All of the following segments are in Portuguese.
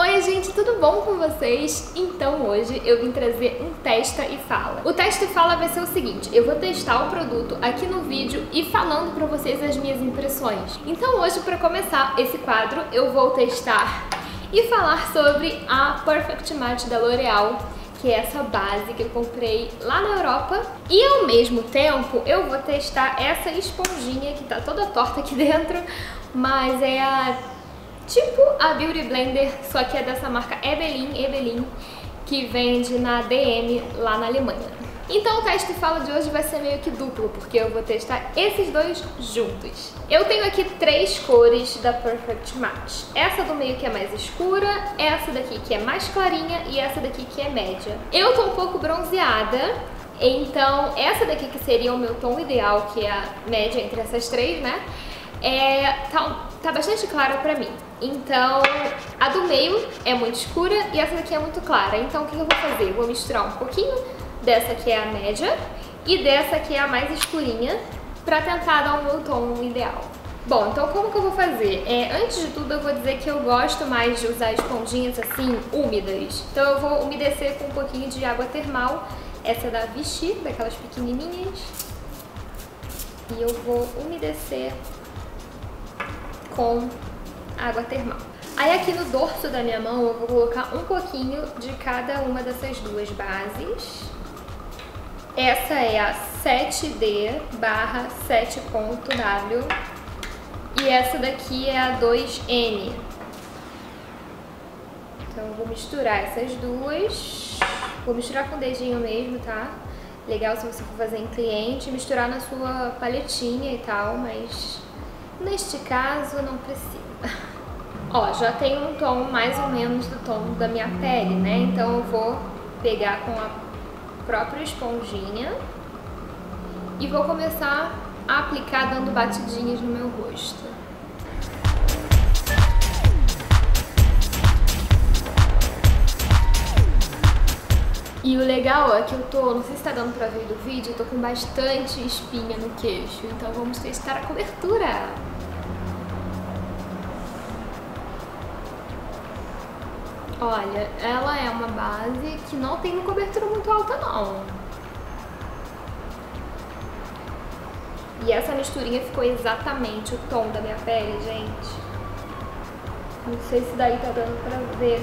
Oi gente, tudo bom com vocês? Então hoje eu vim trazer um testa e fala. O testa e fala vai ser o seguinte, eu vou testar o produto aqui no vídeo e falando pra vocês as minhas impressões. Então hoje pra começar esse quadro eu vou testar e falar sobre a Perfect Match da L'Oreal que é essa base que eu comprei lá na Europa. E ao mesmo tempo eu vou testar essa esponjinha que tá toda torta aqui dentro, mas é a tipo a Beauty Blender, só que é dessa marca Ebelin, Ebelin, que vende na DM lá na Alemanha. Então o teste fala de hoje vai ser meio que duplo, porque eu vou testar esses dois juntos. Eu tenho aqui três cores da Perfect Match. Essa do meio que é mais escura, essa daqui que é mais clarinha e essa daqui que é média. Eu tô um pouco bronzeada, então essa daqui que seria o meu tom ideal, que é a média entre essas três, né? É, tá, tá bastante clara pra mim. Então, a do meio é muito escura e essa daqui é muito clara. Então, o que eu vou fazer? vou misturar um pouquinho dessa que é a média e dessa que é a mais escurinha pra tentar dar o meu tom ideal. Bom, então como que eu vou fazer? É, antes de tudo eu vou dizer que eu gosto mais de usar esponjinhas assim, úmidas. Então eu vou umedecer com um pouquinho de água termal. Essa é da Vichy, daquelas pequenininhas. E eu vou umedecer com água termal. Aí aqui no dorso da minha mão eu vou colocar um pouquinho de cada uma dessas duas bases. Essa é a 7D barra 7.W e essa daqui é a 2N. Então eu vou misturar essas duas. Vou misturar com o dedinho mesmo, tá? Legal se você for fazer em cliente, misturar na sua paletinha e tal, mas neste caso não precisa. Ó, já tem um tom mais ou menos do tom da minha pele, né? Então eu vou pegar com a própria esponjinha e vou começar a aplicar dando batidinhas no meu rosto. E o legal é que eu tô, não sei se tá dando pra ver do vídeo, eu tô com bastante espinha no queixo, então vamos testar a cobertura. Olha, ela é uma base que não tem uma cobertura muito alta não. E essa misturinha ficou exatamente o tom da minha pele, gente. Não sei se daí tá dando pra ver.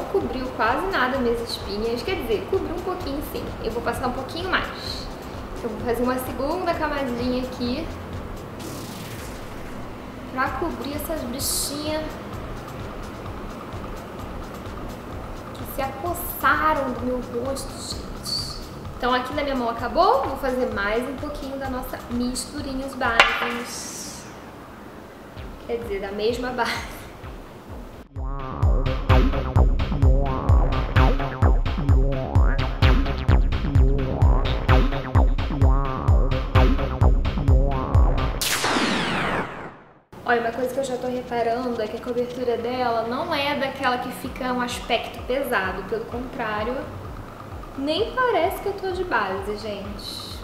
Não cobriu quase nada minhas espinhas, quer dizer, cobriu um pouquinho sim. Eu vou passar um pouquinho mais. Eu vou fazer uma segunda camadinha aqui pra cobrir essas bichinhas que se apossaram do meu rosto, gente. Então aqui na minha mão acabou, vou fazer mais um pouquinho da nossa misturinhos básicos. Quer dizer, da mesma base. Eu já tô reparando é que a cobertura dela não é daquela que fica um aspecto pesado, pelo contrário, nem parece que eu tô de base, gente.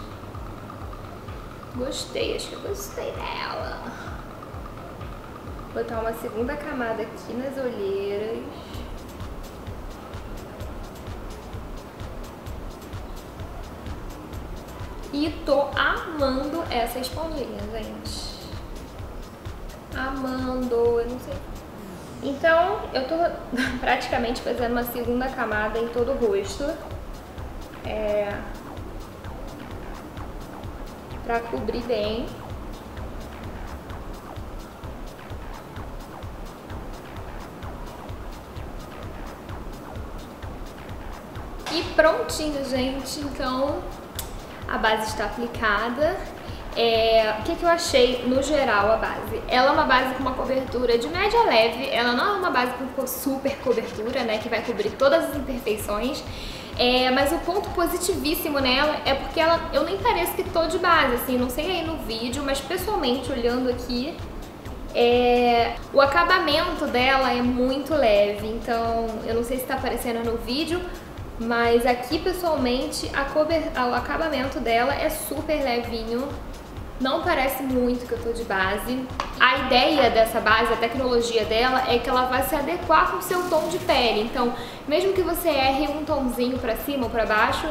Gostei, acho que eu gostei dela. Vou botar uma segunda camada aqui nas olheiras. E tô amando essa esponjinha, gente amando, eu não sei. Então, eu tô praticamente fazendo uma segunda camada em todo o rosto. É... Pra cobrir bem. E prontinho, gente. Então, a base está aplicada. É, o que, que eu achei no geral a base? Ela é uma base com uma cobertura de média leve, ela não é uma base com super cobertura, né, que vai cobrir todas as imperfeições. É, mas o ponto positivíssimo nela é porque ela, eu nem pareço que tô de base, assim, não sei aí no vídeo, mas pessoalmente olhando aqui, é, o acabamento dela é muito leve, então eu não sei se tá aparecendo no vídeo, mas aqui pessoalmente a cover, o acabamento dela é super levinho, não parece muito que eu tô de base. A ideia dessa base, a tecnologia dela, é que ela vai se adequar com o seu tom de pele. Então, mesmo que você erre um tomzinho pra cima ou pra baixo,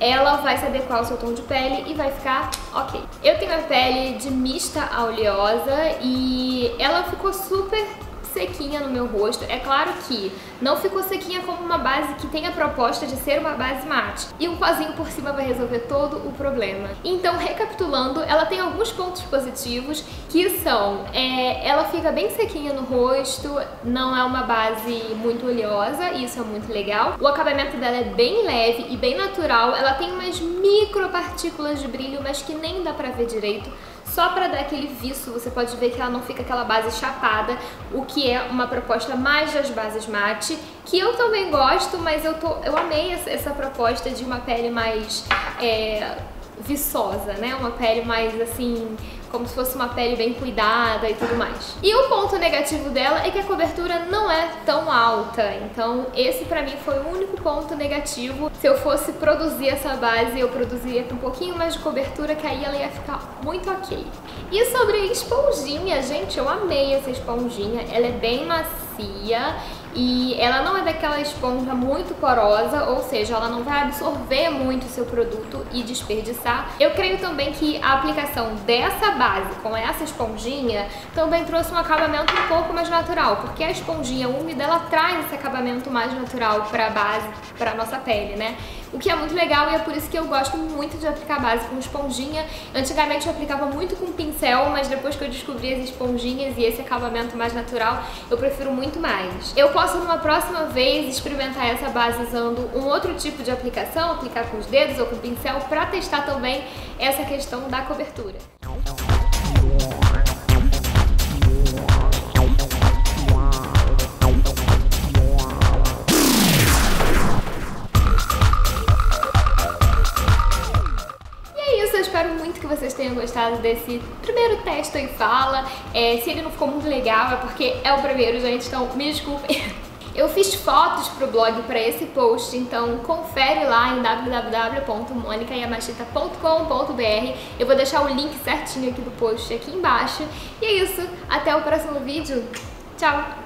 ela vai se adequar ao seu tom de pele e vai ficar ok. Eu tenho a pele de mista a oleosa e ela ficou super sequinha no meu rosto. É claro que não ficou sequinha como uma base que tem a proposta de ser uma base mate. E um pozinho por cima vai resolver todo o problema. Então, recapitulando, ela tem alguns pontos positivos que são, é, ela fica bem sequinha no rosto, não é uma base muito oleosa, isso é muito legal. O acabamento dela é bem leve e bem natural, ela tem umas micropartículas de brilho, mas que nem dá pra ver direito. Só para dar aquele viço, você pode ver que ela não fica aquela base chapada, o que é uma proposta mais das bases mate, que eu também gosto, mas eu, tô, eu amei essa, essa proposta de uma pele mais é, viçosa, né? Uma pele mais assim como se fosse uma pele bem cuidada e tudo mais. E o ponto negativo dela é que a cobertura não é tão alta, então esse pra mim foi o único ponto negativo. Se eu fosse produzir essa base, eu produziria com um pouquinho mais de cobertura, que aí ela ia ficar muito ok. E sobre esponjinha, gente, eu amei essa esponjinha, ela é bem macia e ela não é daquela esponja muito porosa, ou seja, ela não vai absorver muito o seu produto e desperdiçar. Eu creio também que a aplicação dessa base com essa esponjinha também trouxe um acabamento um pouco mais natural, porque a esponjinha úmida ela traz esse acabamento mais natural para a base, para a nossa pele, né? O que é muito legal e é por isso que eu gosto muito de aplicar base com esponjinha. Antigamente eu aplicava muito com pincel, mas depois que eu descobri as esponjinhas e esse acabamento mais natural, eu prefiro muito mais. Eu posso numa próxima vez experimentar essa base usando um outro tipo de aplicação, aplicar com os dedos ou com pincel, para testar também essa questão da cobertura. Gostado desse primeiro teste e fala. É, se ele não ficou muito legal é porque é o primeiro, gente, então me desculpem. Eu fiz fotos pro blog para esse post, então confere lá em www.monicayamachita.com.br. Eu vou deixar o link certinho aqui do post aqui embaixo. E é isso, até o próximo vídeo. Tchau!